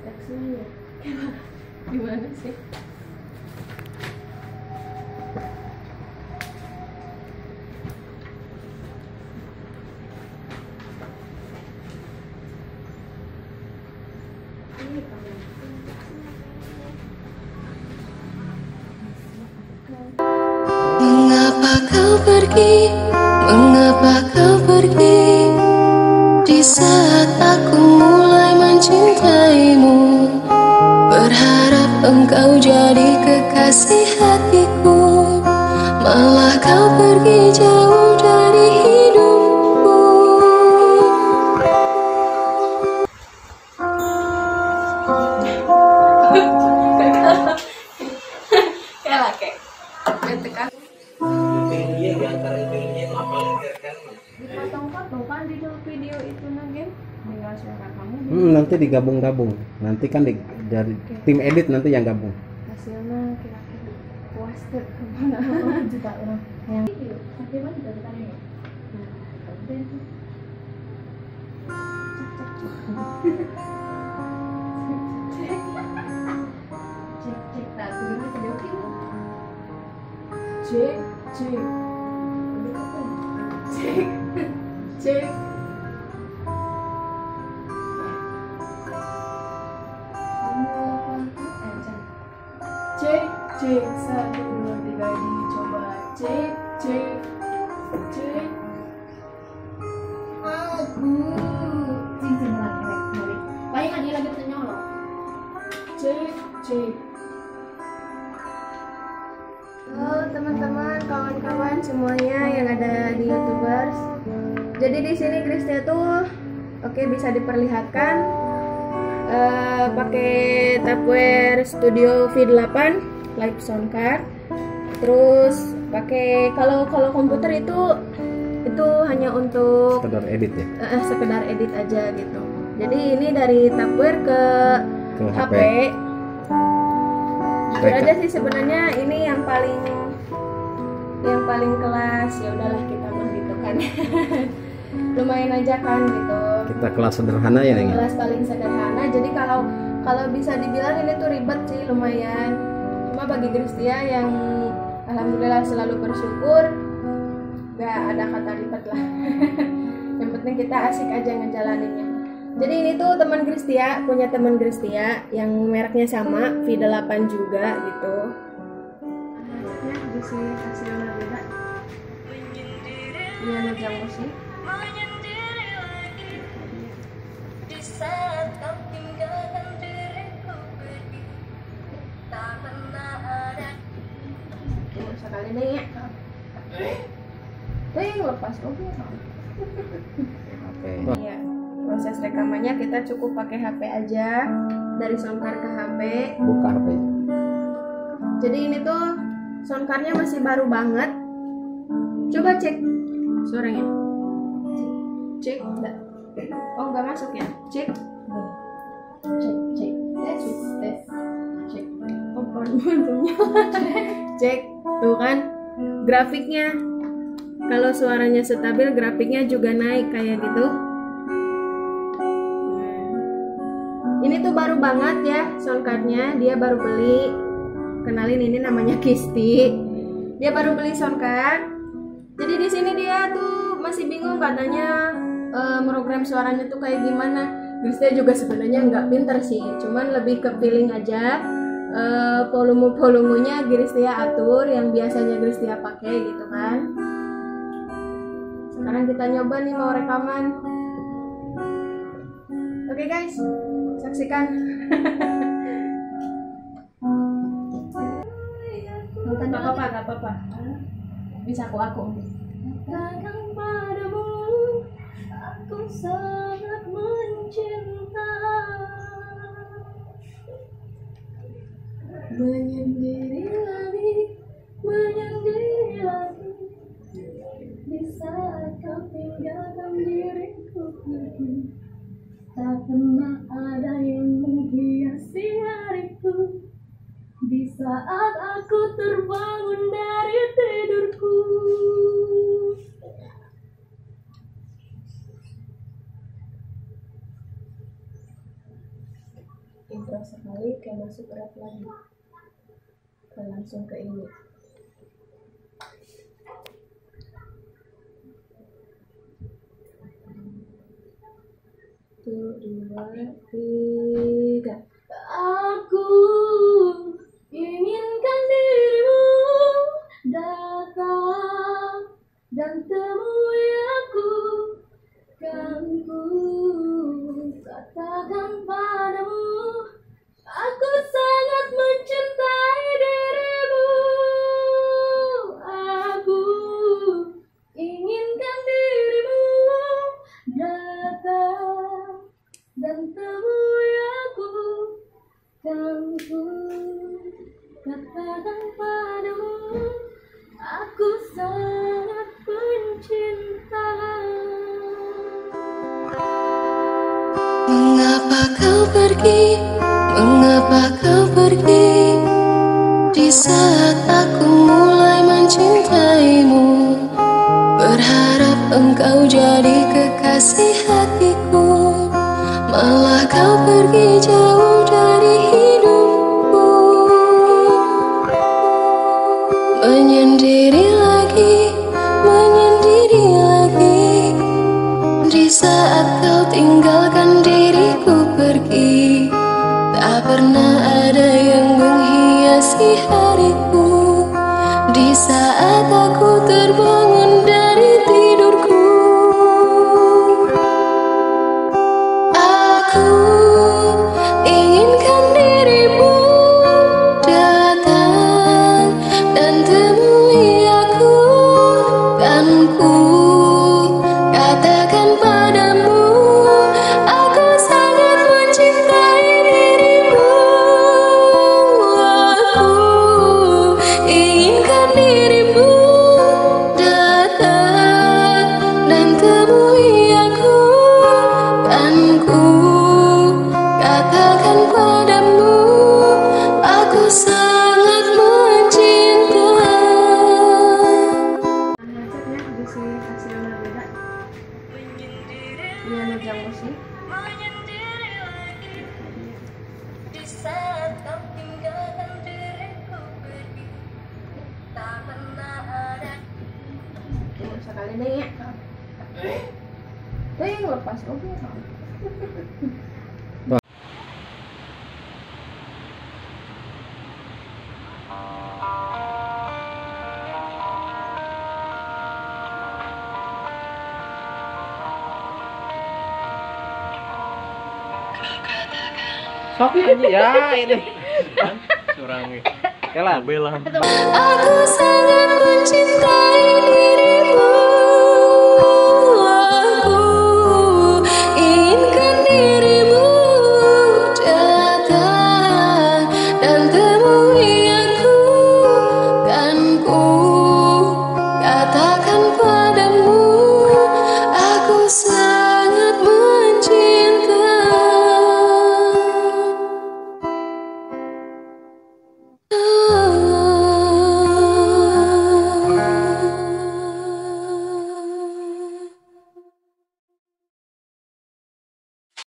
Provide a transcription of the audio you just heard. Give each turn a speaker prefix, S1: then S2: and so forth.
S1: Teksnya ya. Gimana sih?
S2: Mengapa kau pergi? Di saat aku mulai mencintaimu Berharap engkau jadi kekasih hatiku Malah kau pergi jauh dari
S1: Suara kamu
S3: Hmm, nanti digabung-gabung. Nanti kan di, dari tim edit nanti yang gabung.
S1: hasilnya kira-kira puas tuh ke mana? Juta orang. Yang video tapi mah juga kita ya nah cek cek. Cek video ini cek cek satu dua tiga dicoba cek cek cek. Aku cincin lagi lagi paling lagi lagi penyolong cek cek. Halo teman-teman, kawan-kawan semuanya yang ada di YouTubers. Jadi di sini Kristia tuh oke bisa diperlihatkan eh, pakai Tupperware Studio V8 Live Sound Card. Terus pakai kalau kalau komputer itu itu hanya untuk
S3: Sekedar edit ya
S1: eh, sekedar edit aja gitu. Jadi ini dari Tupperware ke
S3: ke HP.
S1: HP. Jujur aja sih sebenarnya ini yang paling yang paling kelas ya udahlah kita mah gitu kan. Lumayan aja kan gitu.
S3: Kita kelas sederhana ya ini.
S1: Kelas paling sederhana. Jadi kalau kalau bisa dibilang ini tuh ribet sih lumayan. Cuma bagi Kristia yang alhamdulillah selalu bersyukur nggak ada kata ribet lah. yang penting kita asik aja ngejalaninnya. Jadi ini tuh teman Kristia, punya teman Kristia yang mereknya sama, V8 juga gitu. Ya, sini hasilnya beda. Ini ada musik.
S2: Di saat
S1: Cuma sekali deh ya. Ting lepas oke.
S3: Oke.
S1: Iya. Proses rekamannya kita cukup pakai HP aja dari soundcard ke HP.
S3: Buka HP.
S1: Jadi ini tuh soundcardnya masih baru banget. Coba cek suaranya. Cek. Nggak. Oh nggak masuk ya? Cek. Cek cek tes tes cek. Oh belum Cek tuh kan grafiknya. Kalau suaranya stabil, grafiknya juga naik kayak gitu. Ini tuh baru banget ya soundcardnya, dia baru beli. Kenalin ini namanya Kisti. Dia baru beli soundcard. Jadi di sini dia tuh masih bingung katanya eh, program suaranya tuh kayak gimana. Kristia juga sebenarnya nggak pinter sih, cuman lebih ke feeling aja. Eh, volume-volumenya Kristia atur yang biasanya Kristia pakai gitu kan. Sekarang kita nyoba nih mau rekaman. Oke guys, saksikan. Bukan gak apa-apa, gak apa-apa. Bisa aku aku. Padamu, aku sangat mencinta. menyendiri lagi menyendiri lagi. Di saat kau tinggalkan diriku pergi tak pernah ada yang menghiasi hariku. Di saat aku terbangun dari tidurku.
S4: Intro sekali kayak masuk berat lagi ke langsung ke ini. Satu dua tiga. Aku inginkan dirimu datang dan temui aku. Kan ku katakan padamu aku sangat mencintai dan temui aku kan ku katakan padamu aku sangat mencintai
S2: Mengapa kau pergi? Mengapa kau pergi? Di saat aku Malah kau pergi jauh dari hidupku. Menyendiri lagi, menyendiri lagi. Di saat kau tinggalkan diriku pergi Tak pernah ada yang menghiasi hariku
S4: Ya yang lepas oke
S5: Sok aja ya ini. Kelan.
S2: aku sangat mencintai dirimu